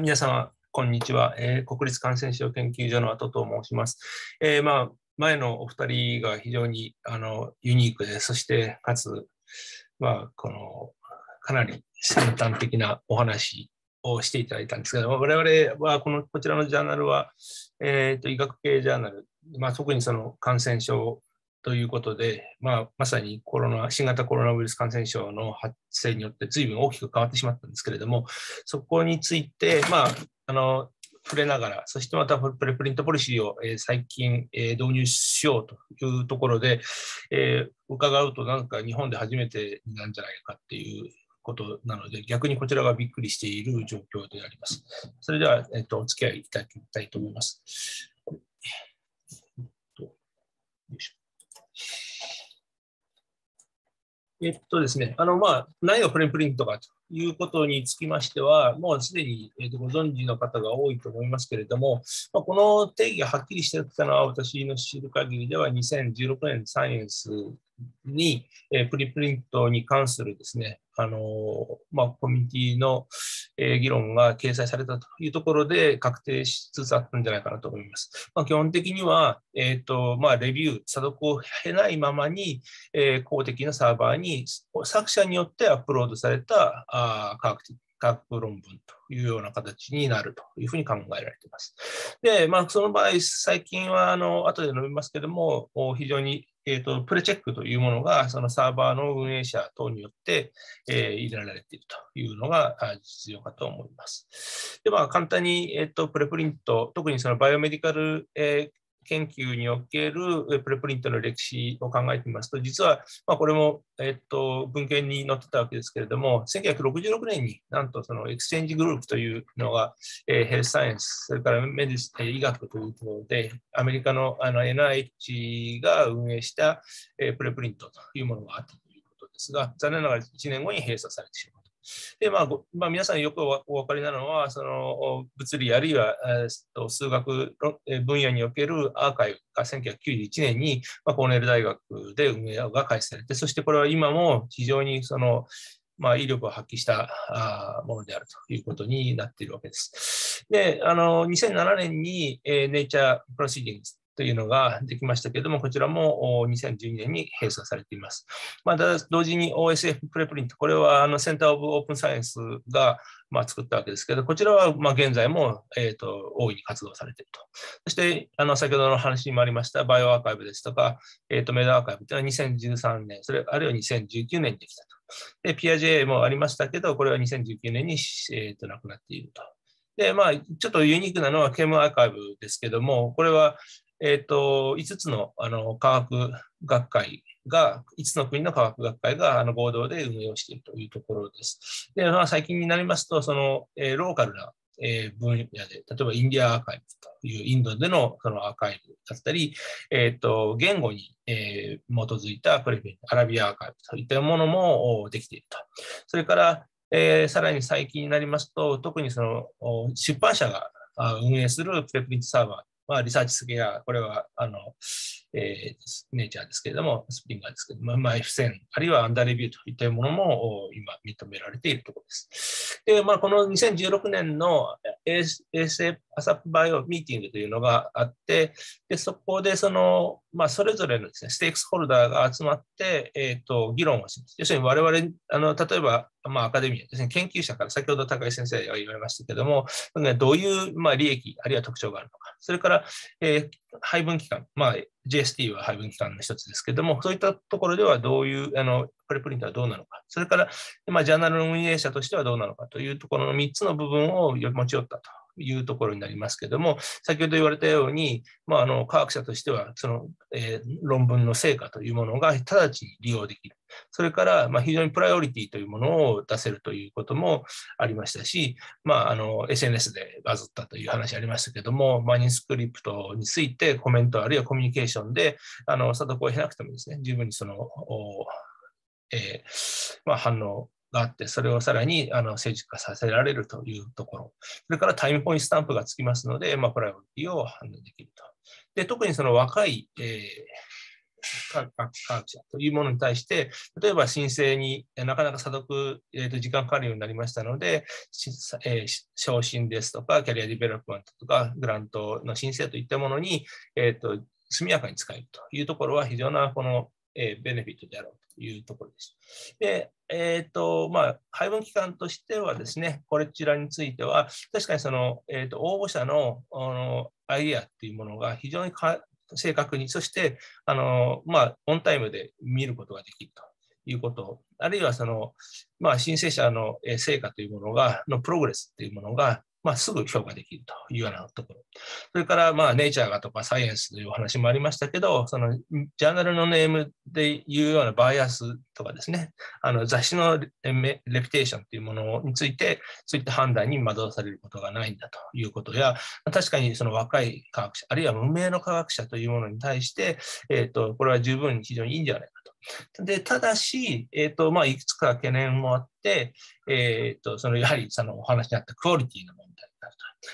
皆様、こんにちは、えー、国立感染症研究所の後と申します。えー、まあ、前のお二人が非常にあのユニークで、そしてかつ、まあ、このかなり先端的なお話をしていただいたんですけど、我々はこのこちらのジャーナルは、えーと、医学系ジャーナル、まあ、特にその感染症ということで、まあ、まさにコロナ新型コロナウイルス感染症の発生によって随分大きく変わってしまったんですけれども、そこについて、まあ、あの触れながら、そしてまたプレプリントポリシーを、え、最近、え、導入しようというところで、え、伺うとなんか日本で初めてなんじゃないかっていうことなので、逆にこちらがびっくりしている状況であります。それでは、えーと、お付き合いいただきたいと思います。よいしょえっとですね、あの、まあ、何がプレプリントかということにつきましては、もうすでに、えっとご存知の方が多いと思いますけれども、まあ、この定義がはっきりしてきたのは、私の知る限りでは2016年サイエンスに、え、プリプリントに関するですね、あのまあ、コミュニティの、え、議論が掲載されたというところで確定しつつあったんじゃないかなと思います。まあ、基本的には、えーとまあ、レビュー、査読を経ないままに、え、公的なサーバーに作者によってアップロードされたあ科学的論文というような形になるというふうに考えられています。で、まあ、その場合、最近はあの後で述べますけども、非常にえーと、プレチェックというものが、そのサーバーの運営者等によって、えー、入れられているというのが実情かと思います。で、は、簡単に、えーと、プレプリント、特にそのバイオメディカル、えー研究におけるプレプリントの歴史を考えてみますと、実は、まあ、これも、えっと、文献に載ってたわけですけれども、1966年になんとその Exchange Group というのが、えー、ヘルスサイエンス、それからメディス医学というところで、アメリカのあの NIH が運営した、えー、プレプリントというものがあったということですが、残念ながら1年後に閉鎖されてしまう。で、まあ、まあ、皆さんよくお分かりなのは、その物理あるいは、えー、数学分野におけるアーカイブが1991年に、まあ、コーネル大学で運営が開始されて、そしてこれは今も非常にその、まあ、威力を発揮したあものであるということになっているわけです。で、あの2007年に、えー、ネイチャー・プロシーディングスというのができましたけれども、こちらも2012年に閉鎖されています。まあ、同時に OSF プレプリント、これはあのセンターオブオープンサイエンスがまあ作ったわけですけど、こちらはまあ現在も、え、と大いに活動されていると。そして先ほどの話にもありましたバイオアーカイブですとか、えー、とメダアーカイブというのは2013年、それあるいは2019年にできたと。で、ピア j もありましたけど、これは2019年に、え、と亡くなっていると。で、まあ、ちょっとユニークなのはケムアーカイブですけども、これは、えーと、5つのあの科学学会が、5つの国の科学学会があの合同で運営をしているというところです。で、まあ、最近になりますと、その、えー、ローカルな、えー、分野で、例えばインディアアーカイブというインドでのそのアーカイブだったり、えーと、言語に、えー、基づいたプレフィン、アラビアアーカイブといったものもできていると。それから、えー、さらに最近になりますと、特にその出版社が運営するプレプリントサーバーまあ、リサーチすぎや、これは、あの、えー、ネイチャーですけれども、スプリンガーですけれども、まあ、F1000、あるいはアンダーレビューといったものも今認められているところです。で、まあ、この2016年の ASA アサップバイオミーティングというのがあって、でそこでその、まあ、それぞれのですね、ステークスホルダーが集まって、えーと、議論をします。要するに我々、あの例えば、まあ、アカデミアですね、研究者から先ほど高井先生が言われましたけども、どういう、まあ、利益、あるいは特徴があるのか、それから、えー、配分期間、まあ、JST は配分機関の一つですけれども、そういったところではどういう、あのプレプリントはどうなのか、それから、まあ、ジャーナルの運営者としてはどうなのかというところの3つの部分を持ち寄ったと。いうところになりますけども、先ほど言われたように、まあ、あの科学者としてはその、えー、論文の成果というものが直ちに利用できる。それから、まあ、非常にプライオリティというものを出せるということもありましたし、まあ、あの SNS でバズったという話ありましたけども、マニスクリプトについてコメントあるいはコミュニケーションであの査読を経なくてもですね、十分にその、えーまあ、反応があって、それをさらにあの精緻化させられるというところ、それから time point stamp がつきますので、まあ、プライオリティを判断できると。で特にその若い、えー科学者というものに対して、例えば申請になかなか査読、えー、と時間かかるようになりましたので、えー、昇進ですとか、 career development とか、 grant の申請といったものに、えーと、速やかに使えるというところは非常なこの、え、ベネフィットであろうというところです。で、え、ー、と、まあ、配分期間としてはですね、こちらについては、確かにその、えっ、ー、と、応募者のあのアイデアっていうものが非常に正確に、そして、あの、まあ、オンタイムで見ることができるということ、あるいはその、まあ、申請者の成果というものが、のプログレスというものが、まあ、すぐ評価できるというようなところ。それから、まあ、ネイチャーがとかサイエンスというお話もありましたけど、そのジャーナルのネームでいうようなバイアスとかですね、あの雑誌のレピテーションというものについて、そういった判断に惑わされることがないんだということや、確かにその若い科学者、あるいは無名の科学者というものに対して、えーと、これは十分に非常にいいんじゃないかと。でただし、えーとまあ、いくつか懸念もあって、えーと、そのやはりそのお話にあったクオリティの問題。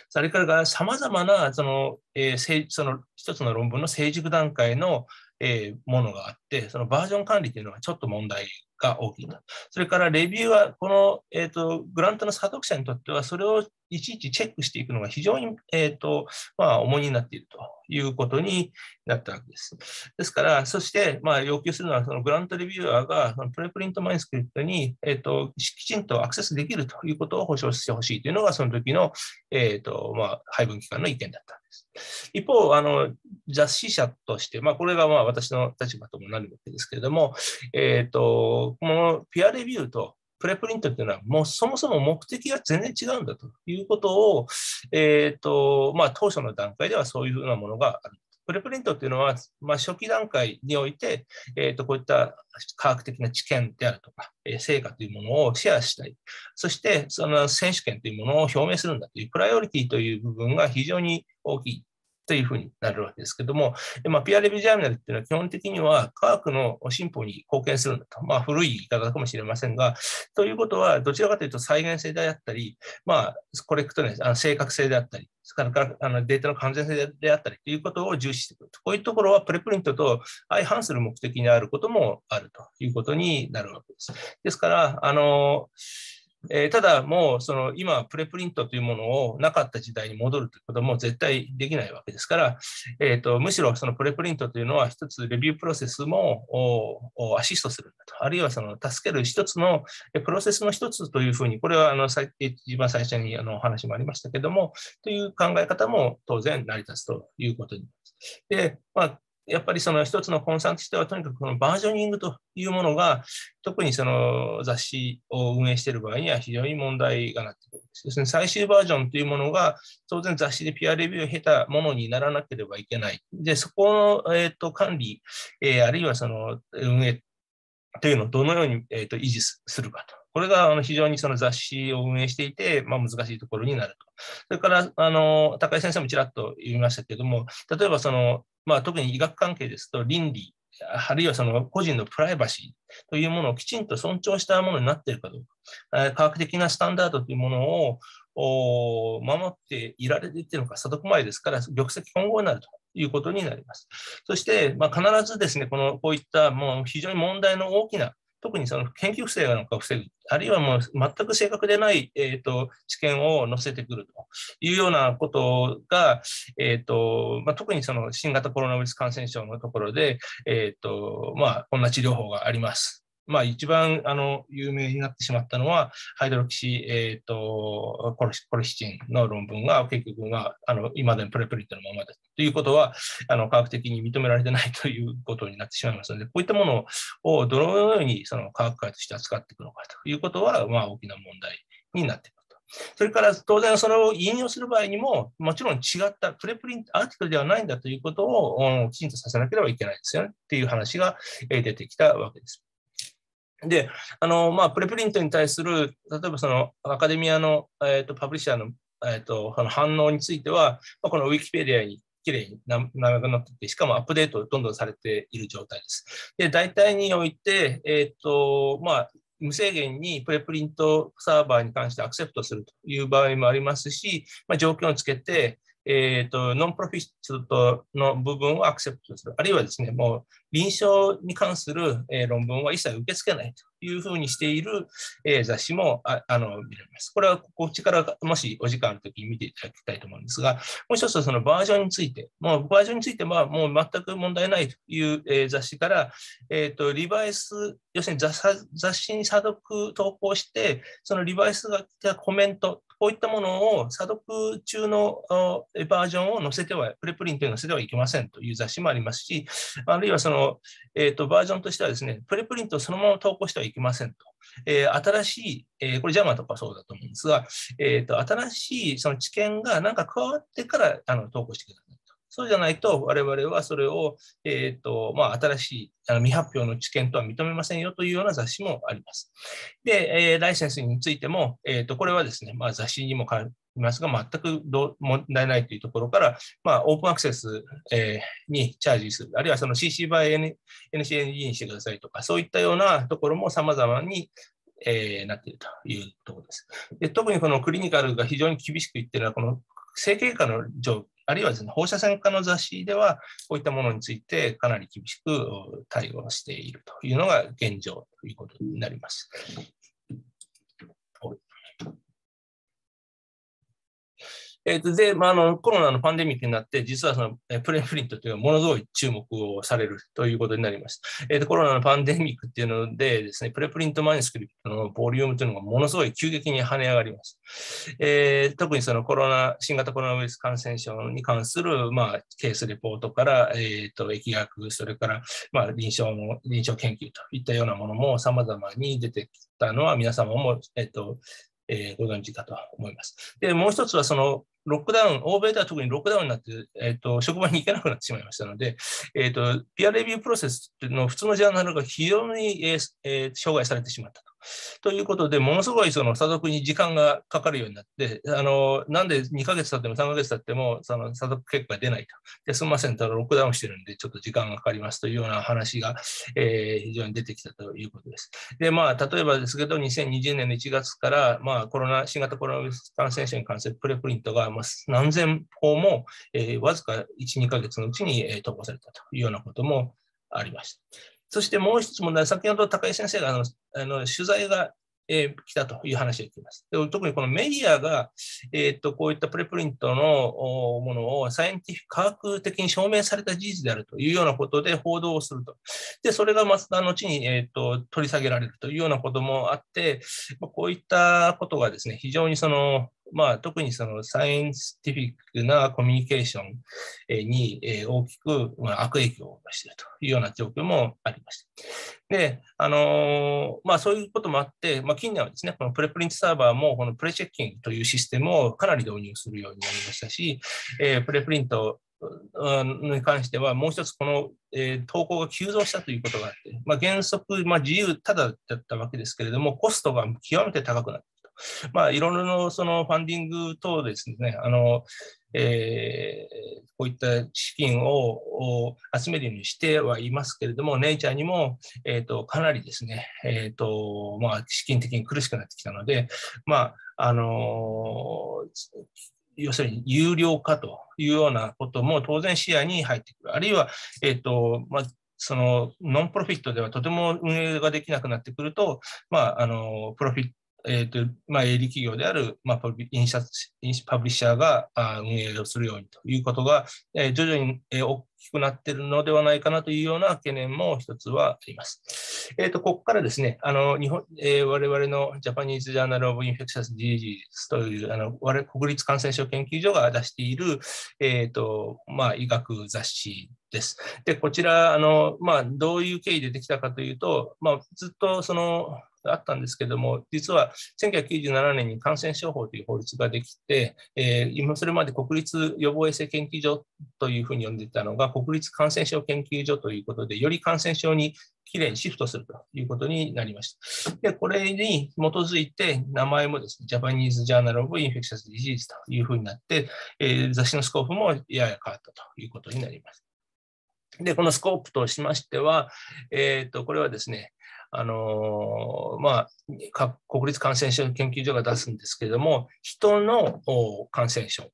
それからさまざまなその、えー、その一つの論文の成熟段階の、えー、ものがあって、そのバージョン管理というのがちょっと問題が大きいな。それからレビューは、この、えーと、グラントの作読者にとっては、それをいちいちチェックしていくのが非常に、えーとまあ、重荷になっているということになったわけです。ですから、そして、まあ、要求するのは、そのグラントレビューアーがそのプレプリントマインスクリプトに、えーと、きちんとアクセスできるということを保証してほしいというのが、その時の、えーとまあ、配分機関の意見だったんです。一方、あの雑誌社として、まあ、これがまあ私の立場ともなるわけですけれども、えーと、このピアレビューとプレプリントっていうのは、もうそもそも目的が全然違うんだということを、えーとまあ、当初の段階ではそういうふうなものがある。プレプリントっていうのは、まあ、初期段階において、えーと、こういった科学的な知見であるとか、えー、成果というものをシェアしたい。そして、その選手権というものを表明するんだという、プライオリティという部分が非常に大きいというふうになるわけですけども、まあ、ピアレビュージャーナルっていうのは基本的には科学の進歩に貢献するんだと。まあ、古い言い方かもしれませんが、ということは、どちらかというと再現性であったり、まあ、コレクトネス、あの正確性であったり、それからあのデータの完全性であったりということを重視してくると。こういうところはプレプリントと相反する目的にあることもあるということになるわけです。ですから、あの、えー、ただ、もうその今、プレプリントというものをなかった時代に戻るということも絶対できないわけですから、えーと、むしろそのプレプリントというのは一つレビュープロセスもアシストするんだと、あるいはその助ける一つのプロセスの一つというふうに、これはあのさ一番最初にあのお話もありましたけども、という考え方も当然成り立つということになります。で、まあやっぱりその一つのコンサートとしては、とにかくこのバージョニングというものが、特にその雑誌を運営している場合には非常に問題がなってくるんです。ですね、最終バージョンというものが、当然雑誌でピアレビューを経たものにならなければいけない。で、そこの、えーと、管理、えー、あるいはその運営というのをどのように、えーと、維持するかと。これがあの非常にその雑誌を運営していて、まあ、難しいところになると。それから、あの高井先生もちらっと言いましたけれども、例えばそのまあ、特に医学関係ですと倫理、あるいはその個人のプライバシーというものをきちんと尊重したものになっているかどうか、科学的なスタンダードというものを守っていられているのか、査読前ですから、玉石混合になるということになります。そして、まあ、必ずですね、このこういったもう非常に問題の大きな特にその研究不正なんかを防ぐ、あるいはもう全く正確でない、えーと、知見を載せてくるというようなことが、えーとまあ、特にその新型コロナウイルス感染症のところで、えーとまあ、こんな治療法があります。まあ、一番あの有名になってしまったのは、ハイドロキシ、えーと、コロコロシチンの論文が結局はあの今でもプレプリットのままです。ということはあの、科学的に認められてないということになってしまいますので、こういったものをどのようにその科学界として扱っていくのかということは、まあ、大きな問題になっていく。それから当然それを引用する場合にも、もちろん違ったプレプリントアーティクルではないんだということをきちんとさせなければいけないですよねっていう話が出てきたわけです。で、あの、まあ、プレプリントに対する、例えばそのアカデミアの、えーと、パブリッシャーの,、えーと、その反応については、まあ、このウィキペディアにきれいに長くなってて、しかもアップデートどんどんされている状態です。で、大体において、えっ、ー、と、まあ、無制限にプレプリントサーバーに関してアクセプトするという場合もありますし、まあ、条件をつけて、えーと、ノンプロフィットの部分をアクセプトする。あるいはですね、もう臨床に関する、え論文は一切受け付けないというふうにしている、え雑誌もああの見られます。これはこっちからもしお時間あるときに見ていただきたいと思うんですが、もう一つはそのバージョンについて、もうバージョンについてはもう全く問題ないという、え雑誌から、えーと、リバイス、要するに雑誌に査読投稿して、そのリバイスが来たコメント、こういったものを査読中のバージョンを載せては、プレプリントに載せてはいけませんという雑誌もありますし、あるいはその、えーと、バージョンとしてはですね、プレプリントをそのまま投稿してはいけませんと。えー、新しい、えー、これジャマとかそうだと思うんですが、えーと、新しいその知見が何か加わってからあの投稿してください。そうじゃないと、我々はそれを、えーとまあ、新しいあの未発表の知見とは認めませんよというような雑誌もあります。で、えー、ライセンスについても、えーと、これはですね、まあ、雑誌にも書きますが、全く問題ないというところから、まあ、オープンアクセス、えー、にチャージする、あるいはその CC by NCNG にしてくださいとか、そういったようなところも様々にえー、なっているというところです。で特にこのクリニカルが非常に厳しく言っているのは、この整形外科の状あるいはですね、放射線科の雑誌では、こういったものについてかなり厳しく対応しているというのが現状ということになります。えーとでまあ、あのコロナのパンデミックになって、実はそのプレプリントというのはものすごい注目をされるということになりました。えーと、コロナのパンデミックっていうのでですね、プレプリントマニスクリプトのボリュームというのがものすごい急激に跳ね上がります。えー、特にそのコロナ、新型コロナウイルス感染症に関する、まあ、ケースレポートから、えーと、疫学、それから、まあ、臨床の臨床研究といったようなものも様々に出てきたのは皆様も、えーとえー、ご存知かと思います。で、もう一つはそのロックダウン、欧米では特にロックダウンになって、えーと、職場に行けなくなってしまいましたので、えーと、ピアレビュープロセスの普通のジャーナルが非常に、えーえー、障害されてしまったと。ということで、ものすごいその査読に時間がかかるようになって、あのなんで2ヶ月経っても3ヶ月経ってもその査読結果が出ないと。ですみません、ただロックダウンしてるんで、ちょっと時間がかかりますというような話が、えー、非常に出てきたということです。で、まあ、例えばですけど、2020年の1月から、まあ、コロナ、新型コロナウイルス感染症に関するプレプリントが、あ、何千本も、えー、わずか1、2ヶ月のうちに、えー、投稿されたというようなこともありました。そしてもう一つ問題、先ほど高井先生があのあの取材が、えー、来たという話が来ます。で特にこのメディアが、えーと、こういったプレプリントのものをサイエンティフィック科学的に証明された事実であるというようなことで報道をすると。で、それがまた後に、えーと、取り下げられるというようなこともあって、こういったことがですね、非常にそのまあ、特にそのサイエンティフィックなコミュニケーションに大きく悪影響をしているというような状況もありました。で、あのまあ、そういうこともあって、まあ、近年はですね、このプレプリントサーバーもこのプレチェッキングというシステムをかなり導入するようになりましたし、え、プレプリントに関しては、もう一つこの、え、投稿が急増したということがあって、まあ、原則、まあ、自由ただだったわけですけれども、コストが極めて高くなってまあ、いろいろのそのファンディング等ですね、あのえー、こういった資金を集めるようにしてはいますけれども、ネイチャーにも、えーと、かなりですね、えーとまあ、資金的に苦しくなってきたので、まああの要するに有料化というようなことも当然視野に入ってくる。あるいは、えーとまあ、そのノンプロフィットではとても運営ができなくなってくると、まあ、あのプロフィッえーとまあ、営利企業である、まあ、 publisher があ運営をするようにということが、えー、徐々に、えー、大きくなっているのではないかなというような懸念も一つはあります。えーと、ここからですね、あの日本えー、我々の Japanese Journal of Infectious Diseases というあの我々国立感染症研究所が出している、えーとまあ、医学雑誌です。で、こちら、あのまあ、どういう経緯でできたかというと、まあ、ずっとそのあったんですけども、実は1997年に感染症法という法律ができて、えー、今それまで国立予防衛生研究所というふうに呼んでいたのが、国立感染症研究所ということで、より感染症にきれいにシフトするということになりました。で、これに基づいて、名前もですね、 Japanese Journal of Infectious Diseases というふうになって、えー、雑誌のスコープもやや変わったということになります。で、このスコープとしましては、えーとこれはですね、あのまあ、国立感染症研究所が出すんですけれども、人の感染症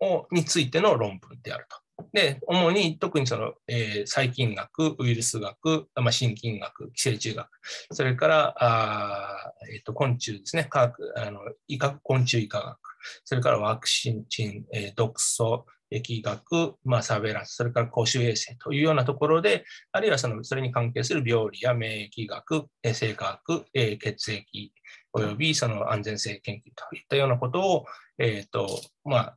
をについての論文であると。で、主に特にその、えー、細菌学、ウイルス学、まあ、心筋学、寄生虫学、それからあ、えーと、昆虫ですね、科学あの医学、昆虫医科学、それからワクチン、えー、毒素、疫学、まあ、サーベランス、それから公衆衛生というようなところで、あるいはそのそれに関係する病理や免疫学、生化学、血液、およびその安全性研究といったようなことを、えーとまあ、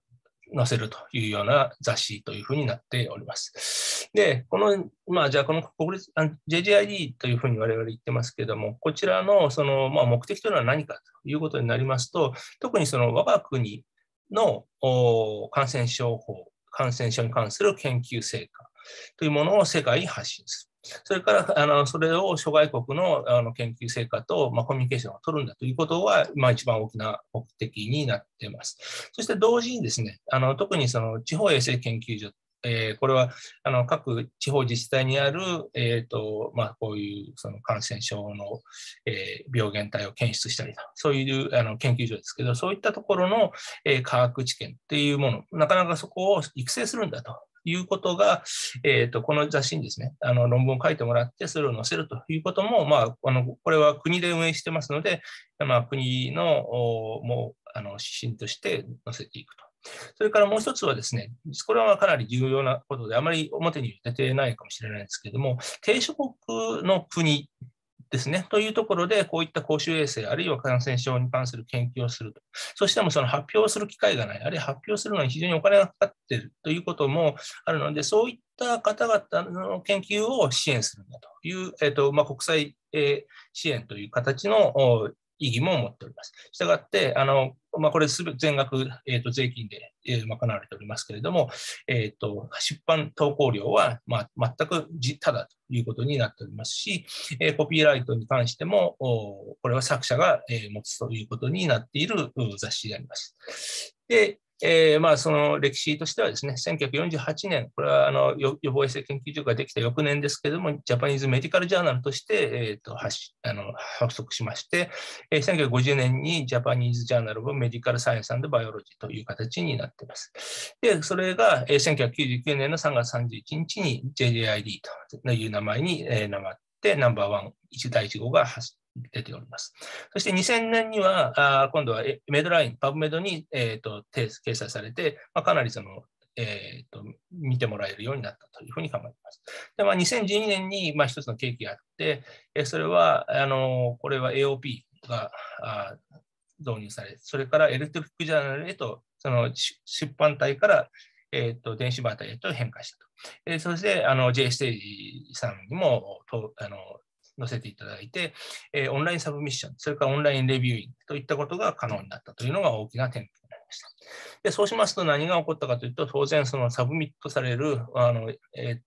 載せるというような雑誌というふうになっております。で、この、まあ、じゃあこの国立 JJID というふうに我々言ってますけれども、こちらのその、まあ、目的というのは何かということになりますと、特にその我が国の感染症法、感染症に関する研究成果というものを世界に発信する。それからあのそれを諸外国のあの研究成果と、まあ、コミュニケーションを取るんだということは、まあ、一番大きな目的になっています。そして同時にですね、あの特にその地方衛生研究所えー、これはあの各地方自治体にある、えーとまあ、こういうその感染症の、えー、病原体を検出したりと、そういうあの研究所ですけど、そういったところの、えー、科学知見っていうもの、なかなかそこを育成するんだということが、えーと、この雑誌にですね、あの論文を書いてもらって、それを載せるということも、まあ、あのこれは国で運営してますので、まあ、国のもうあの指針として載せていくと。それからもう一つはですね、これはかなり重要なことで、あまり表に出てないかもしれないんですけれども、低所国の国ですね。というところで、こういった公衆衛生、あるいは感染症に関する研究をすると。そしてもその発表する機会がない、あるいは発表するのに非常にお金がかかっているということもあるので、そういった方々の研究を支援するんだという、えーとまあ、国際、支援という形の意義も持っております。したがって、あのまあ、これ全額、えーと、税金で、えー、賄われておりますけれども、えーと、出版投稿料は、まあ、全くただということになっておりますし、えー、コピーライトに関してもお、これは作者が、えー、持つということになっている雑誌であります。で、えー、まあその歴史としてはですね、1948年、これはあの予防衛生研究所ができた翌年ですけれども、ジャパニーズ・メディカル・ジャーナルとして、えー、と発あの発足しまして、えー、1950年にジャパニーズ・ジャーナル・オブ・メディカル・サイエンス・バイオロジーという形になっています。で、それが、えー、1999年の3月31日に JJID という名前に、えー、なまって、ナンバーワン、1第1号が発出ております。そして2000年には、あ今度はメドライン、パブメドに、えーと、掲載されて、まあ、かなりその、えーと、見てもらえるようになったというふうに考えます。でまあ、2012年に、まあ、一つの契機があって、えそれはあの、これは AOP があ導入され、それからエレクトリックジャーナルへと、その出版体からえーと、電子媒体へと変化したと。えー、そして、あの J ステージさんにもとあの載せていただいて、えー、 online submission、それから online reviewing といったことが可能になったというのが大きな点になりました。でそうしますと何が起こったかというと、当然その submit されるあの、えー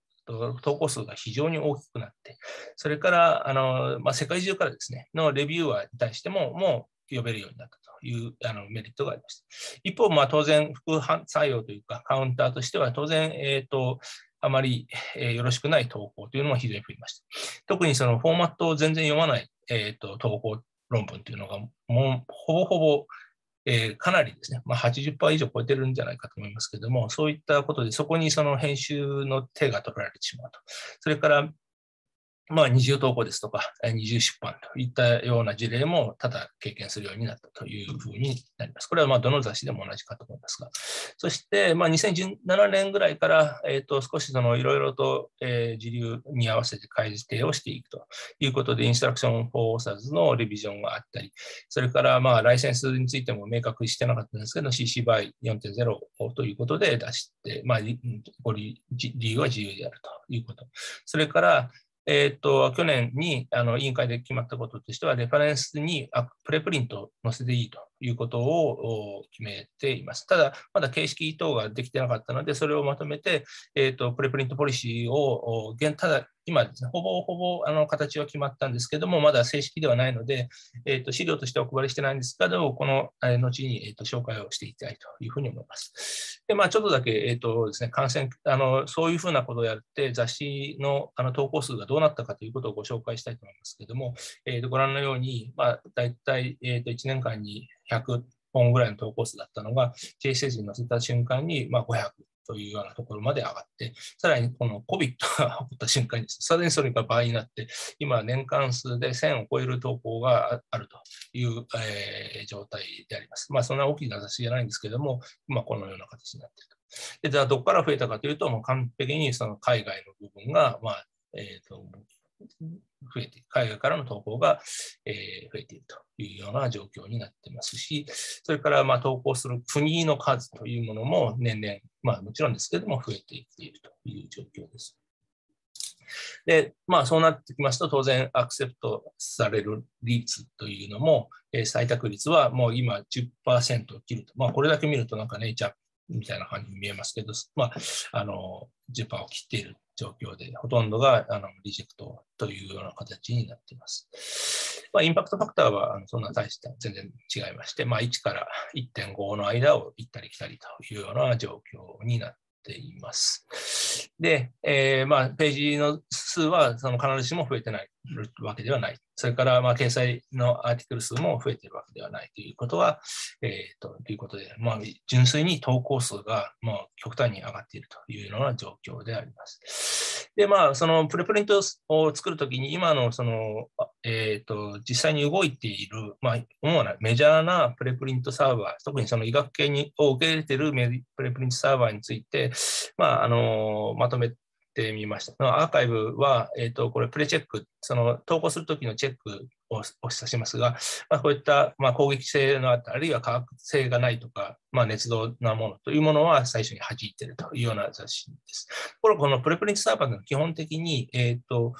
投稿数が非常に大きくなって、それからあの、まあ、世界中からですね、のレビューアーに対しても、もう呼べるようになったというあのメリットがありました。一方、まあ、当然、副反作用というか、カウンターとしては、当然、えーとあまり、え、よろしくない投稿というのも非常に増えました。特にそのフォーマットを全然読まない、えーと、投稿論文というのが、もうほぼほぼ、えー、かなりですね、まあ、80%以上超えてるんじゃないかと思いますけれども、そういったことで、そこにその編集の手が取られてしまうと。それからまあ、二重投稿ですとか、二重出版といったような事例も多々経験するようになったというふうになります。これはまあどの雑誌でも同じかと思いますが。そして、ま、2017年ぐらいから、えー、と少しいろいろと、え、時流に合わせて改定をしていくということで、 Instructions for Authors の revision があったり、それからまあライセンスについても明確してなかったんですけど、CC by 4.0ということで出して、まあ、利用 は自由であるということ。それから、えーと、去年にあの委員会で決まったこととしては、レファレンスにプレプリントを載せていいと。いうことを決めています。ただ、まだ形式等ができてなかったので、それをまとめて、えーと、プレプリントポリシーを、ただ、今ですね、ほぼほぼあの形は決まったんですけども、まだ正式ではないので、えーと、資料としてお配りしてないんですが、でも、この後に、えー、と紹介をしていきたいというふうに思います。で、まあ、ちょっとだけ、えーとですね、感染あの、そういうふうなことをやって、雑誌のあの投稿数がどうなったかということをご紹介したいと思いますけども、えー、とご覧のように、まあ、大体、えー、と1年間に100本ぐらいの投稿数だったのが、J ステージに載せた瞬間に、まあ、500というようなところまで上がって、さらにこの COVID が起こった瞬間に、さらにそれが倍になって、今、年間数で1000を超える投稿があるという、えー、状態であります。まあ、そんな大きな雑誌じゃないんですけども、ま、このような形になっていると。で、じゃあ、どこから増えたかというと、もう完璧にその海外の部分が、まあ、えっ、ー、と、増えて、海外からの投稿が、えー、増えているというような状況になってますし、それからまあ投稿する国の数というものも年々、まあもちろんですけれども増えていっているという状況です。で、まあそうなってきますと、当然アクセプトされる率というのも、えー、採択率はもう今10%を切ると。まあこれだけ見るとなんかネイチャーみたいな感じに見えますけど、まあ、あの10%を切っている状況で、ほとんどがあのリジェクトというような形になっています。まあ、インパクトファクターはあのそんな大した全然違いまして、まあ、1から1.5の間を行ったり来たりというような状況になっています。で、えー、まあ、ページの数はその必ずしも増えてないわけではない。それから、まあ、掲載のアーティクル数も増えているわけではないということは、えー、ということで、まあ、純粋に投稿数がもう極端に上がっているというような状況であります。で、まあ、そのプレプリントを作るときに、今のその、えー、と実際に動いている、まあ、主なメジャーなプレプリントサーバー、特にその医学系にを受け入れているプレプリントサーバーについて、まあ、あのまとめてみました。アーカイブは、えーと、これ、プレチェック、その投稿するときのチェックをお示しますが、まあ、こういった、まあ、攻撃性のあった、あるいは科学性がないとか、まあ、熱動なものというものは最初に弾いているというような雑誌です。これこのプレプリントサーバーの基本的に、えーと、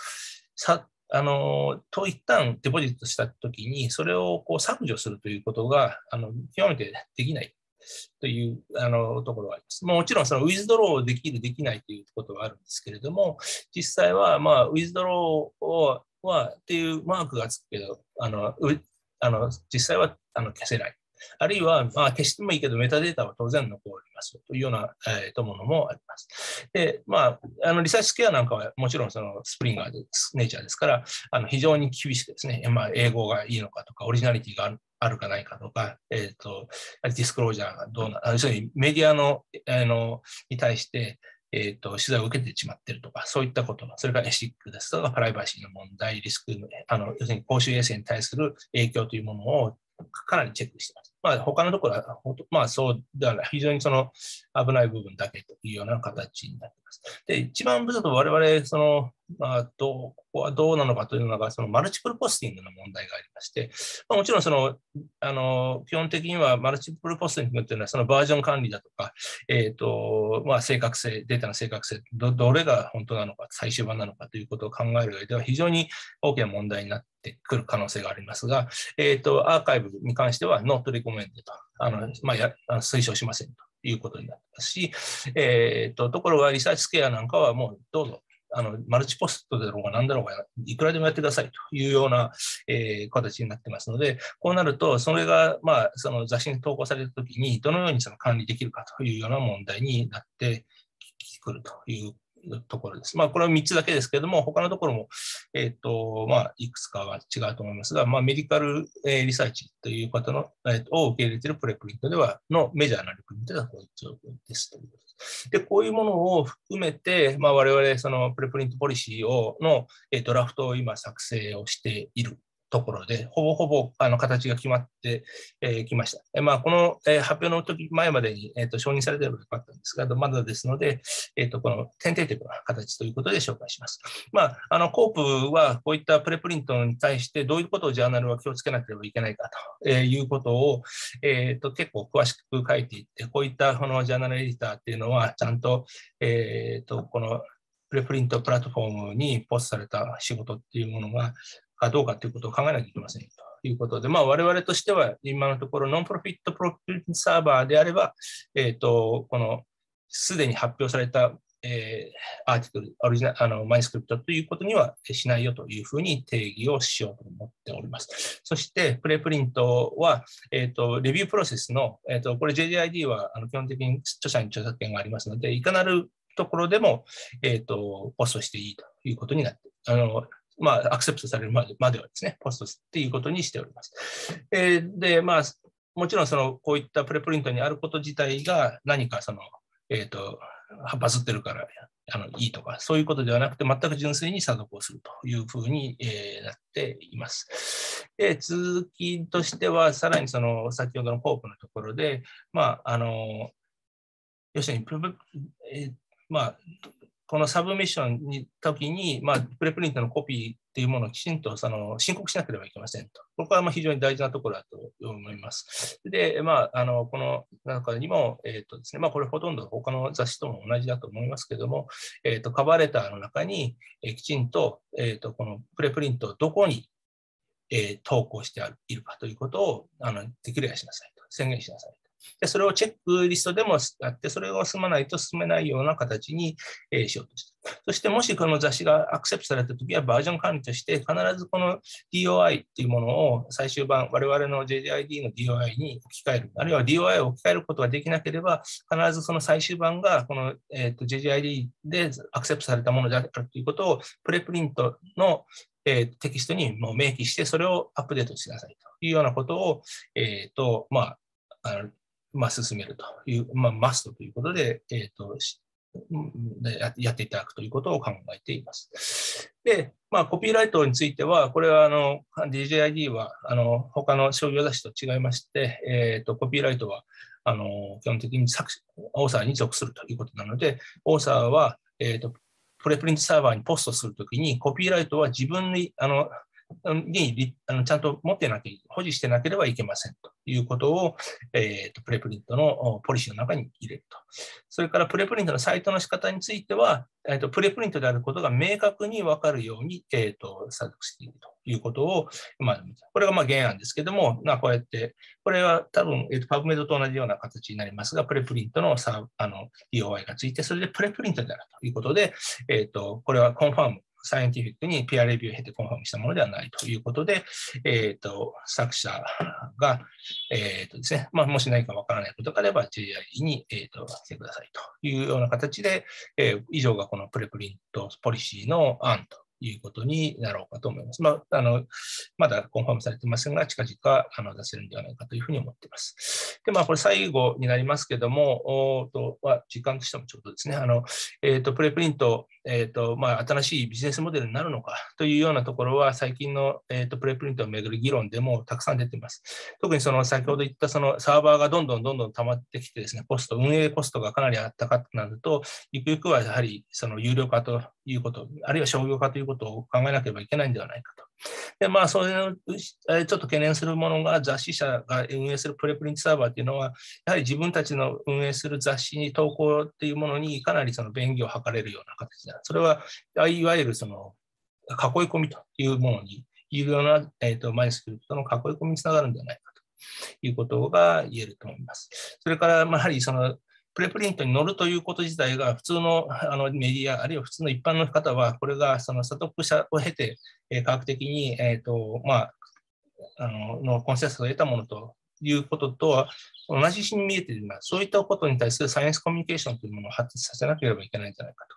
さあのと一旦デポジットしたときに、それをこう削除するということがあの極めてできないというあのところはあります。もちろんそのウィズドローできる、できないということはあるんですけれども、実際は、まあ、ウィズドローをはっていうマークがつくけど、あのあの実際はあの消せない。あるいは、まあ、消してもいいけど、メタデータは当然残りますというような、えー、とものもあります。で、まあ、あのリサーチスケアなんかはもちろんそのスプリンガーでネイチャーですから、あの非常に厳しくですね、まあ、英語がいいのかとか、オリジナリティがあるかないかとか、えっ、ー、と、ディスクロージャーがどうな、要するにメディアのあのに対して、えっ、ー、と、取材を受けてしまってるとか、そういったことそれからエシックですとか、プライバシーの問題、リスク、あの、要するに公衆衛生に対する影響というものをかなりチェックしてます。まあ、他のところは、まあ、そうではな。い、非常にその危ない部分だけというような形になっています。で、一番ちょっと我々、その、まあ、ど、ここはどうなのかというのが、そのマルチプルポスティングの問題がありまして、まあ、もちろんその、あの、基本的にはマルチプルポスティングというのは、そのバージョン管理だとか、えっ、ー、と、まあ、正確性、データの正確性ど、どれが本当なのか、最終版なのかということを考える上では、非常に大きな問題になってくる可能性がありますが、えっ、ー、と、アーカイブに関しては、ノートレコメンドと、あの、まあ、や推奨しませんということになってますし、えっ、ー、と、ところがリサーチスケアなんかはもうどうぞあのマルチポストだろうが何だろうが、いくらでもやってくださいというような、えー、形になってますので、こうなると、それが、まあ、その雑誌に投稿されたときに、どのようにその管理できるかというような問題になってくるというところです。まあ、これは3つだけですけれども、他のところも、えっ、ー、と、まあ、いくつかは違うと思いますが、まあ、メディカル、えー、リサーチという方の、えー、を受け入れているプレプリントでは、のメジャーなリプリントではこういう状況ですということです。で、こういうものを含めて、まあ、我々、そのプレプリントポリシーをの、えー、ドラフトを今作成をしているところで、ほぼほぼあの形が決まってき、えー、ました。えまあ、この、えー、発表の時前までに、えーと、承認されていればよかったんですが、まだですので、えーと、このテンテティブな形ということで紹介します。まあ、あのコープはこういったプレプリントに対してどういうことをジャーナルは気をつけなければいけないかということを、えーと、結構詳しく書いていって、こういったこのジャーナルエディターっていうのはちゃんと,、えー、とこのプレプリントプラットフォームにポストされた仕事っていうものがかどうかということを考えなきゃいけませんということで、まあ、我々としては今のところノンプロフィットプロフィットサーバーであれば、え、ー、と、このすでに発表された、えー、アーティクル、オリジナあのマイスクリプトということにはしないよというふうに定義をしようと思っております。そして、プレプリントは、えっ、ー、と、レビュープロセスの、えっ、ー、と、これ JJID はあの基本的に著者に著作権がありますので、いかなるところでも、えっ、と、ポストしていいということになって、あの、まあ、アクセプトされるまでまではですね、ポストっていうことにしております。えー、で、まあ、もちろんそのこういったプレプリントにあること自体が何かその、えーと、バズってるからあのいいとか、そういうことではなくて、全く純粋に査読をするというふうに、えー、なっています。で、続きとしては、さらにその先ほどのポープのところで、まあ、あの、要するに、えー、まあ、このサブミッションに時に、まあ、プレプリントのコピーっていうものをきちんとその申告しなければいけませんと。ここはまあ非常に大事なところだと思います。で、まあ、あのこの中にも、えーとですねまあ、これほとんど他の雑誌とも同じだと思いますけども、えーと、カバーレターの中に、え、きちんと,、えーと、このプレプリントをどこに、えー、投稿しているかということをあのデクレアしなさいと、宣言しなさいとで、それをチェックリストでもあって、それを済まないと進めないような形に、えー、しようとして。そして、もしこの雑誌がアクセプトされたときは、バージョン管理として、必ずこの DOI っていうものを最終版、我々の JDID の DOI に置き換える、あるいは DOI を置き換えることができなければ、必ずその最終版がこの、えーと、JDID でアクセプトされたものであるということを、プレプリントのえー、テキストにもう明記して、それをアップデートしなさいというようなことを、えーとまあ、あのまあ、進めるという、まあ、マストということで、えーと、やっていただくということを考えています。で、まあ、コピーライトについては、これはあの DJID はあの他の商業雑誌と違いまして、えーと、コピーライトはあの基本的に作オーサーに属するということなので、オーサーは、えーと、プレプリントサーバーにポストするときに、コピーライトは自分にあのにあのちゃんと持ってなきゃ、保持してなければいけませんということを、えーと、プレプリントのポリシーの中に入れると。それからプレプリントのサイトの仕方については、えーと、プレプリントであることが明確に分かるように、えーと、作しているということを、まあ、これがまあ原案ですけども、まあ、こうやって、これは多分、えー、とパブメドと同じような形になりますが、プレプリントのさあの DOI がついて、それでプレプリントであるということで、えー、とこれはコンファームサイエンティフィックにピアレビューを経てコンファームしたものではないということで、えーと、作者が、えーとですねまあ、もし何かわからないことがあれば JI に、えーと、来てくださいというような形で、えー、以上がこのプレプリントポリシーの案ということになろうかと思います。まあ、あのまだコンファームされてませんが、近々あの出せるんではないかというふうに思っています。で、まあ、これ最後になりますけども、おとは時間としてもちょうどですね、あのえーと、プレプリント、えーとまあ、新しいビジネスモデルになるのかというようなところは、最近の、えーと、プレプリントをめぐる議論でもたくさん出ています。特にその先ほど言ったそのサーバーがどんどんどんどん溜まってきてですね、コスト、運営コストがかなりあったかとなると、ゆくゆくはやはりその有料化ということ、あるいは商業化ということを考えなければいけないんではないかと。で、まあ、そういうちょっと懸念するものが、雑誌社が運営するプレプリントサーバーっていうのは、やはり自分たちの運営する雑誌に投稿っていうものにかなりその便宜を図れるような形である。それは、いわゆるその囲い込みというものに、有料な、えーと、マイスクリプトの囲い込みにつながるんではないかということが言えると思います。それから、まあ、やはりそのプレプリントに乗るということ自体が普通の あのメディア、あるいは普通の一般の方は、これがその査読者を経て、え、科学的に、えーとまあ、あののコンセンサスを得たものということとは同じに見えているのは、そういったことに対するサイエンスコミュニケーションというものを発達させなければいけないんじゃないかと。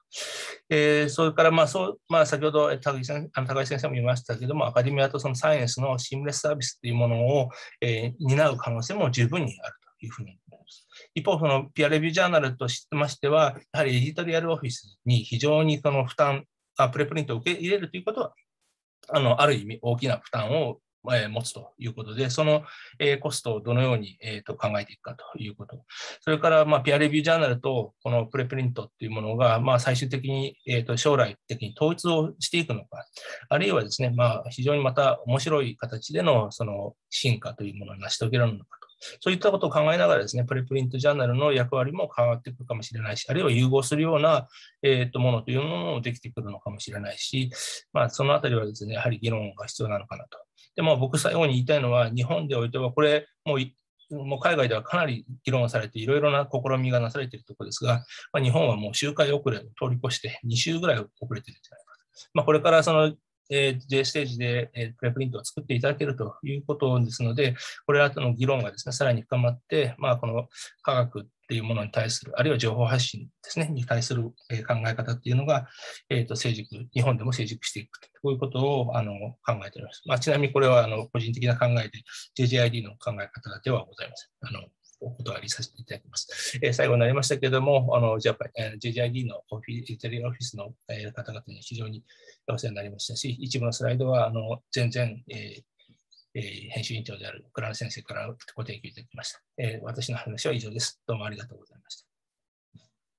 えー、それから、まあそうまあ、先ほど高井先高井先生も言いましたけども、アカデミアとそのサイエンスのシームレスサービスというものを、えー、担う可能性も十分にあるいうふうに一方、そのピアレビュージャーナルとしましては、やはりエディトリアルオフィスに非常にその負担、あプレプリントを受け入れるということは、あのある意味大きな負担を持つということで、その、コストをどのように、考えていくかということ。それから、ま、ピアレビュージャーナルとこのプレプリントっていうものが、ま、最終的に、えと将来的に統一をしていくのか、あるいはですね、まあ、非常にまた面白い形でのその進化というものを成し遂げるのかそういったことを考えながらですね、プレプリントジャーナルの役割も変わってくるかもしれないし、あるいは融合するような、えー、とものというものもできてくるのかもしれないし、まあ、そのあたりはですね、やはり議論が必要なのかなと。でも僕最後に言いたいのは、日本でおいては、これ、もうもう海外ではかなり議論されて、いろいろな試みがなされているところですが、まあ、日本はもう周回遅れを通り越して、2週ぐらい遅れているんじゃないかと。まあ、これからそのえ J ステージで、えプレプリントを作っていただけるということですので、これらとの議論がですね、さらに深まって、まあ、この科学っていうものに対する、あるいは情報発信ですね、に対する考え方っていうのが、えー、と成熟、日本でも成熟していくと、こういうことをあの考えております。まあ、ちなみにこれはあの個人的な考えで、JJID の考え方ではございません。あのお断りさせていただきます。え、最後になりましたけれども、あの、じゃあ、え、JJID のオフィイタリアオフィスの、え、方々に非常にお世話になりましたし、一部のスライドは、あの、全然、えーえー、編集委員長である倉野先生からご提供いただきました。えー、私の話は以上です。どうもありがとうございました。